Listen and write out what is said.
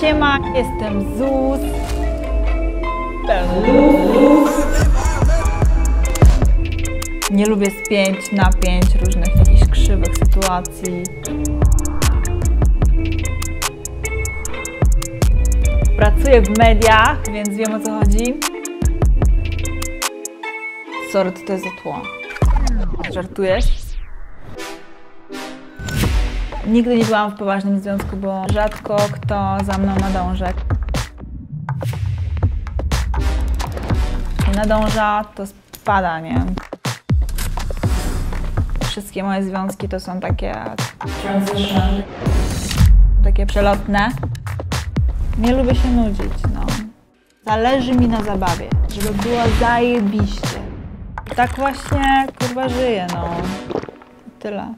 Siema, jestem Zus. Nie lubię spięć, napięć, różnych jakichś krzywych sytuacji. Pracuję w mediach, więc wiem o co chodzi. Sorry, to jest za tło. Żartujesz? Nigdy nie byłam w poważnym związku, bo rzadko kto za mną nadąża. Nie nadąża, to spada, nie? Wszystkie moje związki to są takie transition, takie przelotne. Nie lubię się nudzić, no. Zależy mi na zabawie, żeby było zajebiście. Tak właśnie, kurwa, żyję, no. Tyle.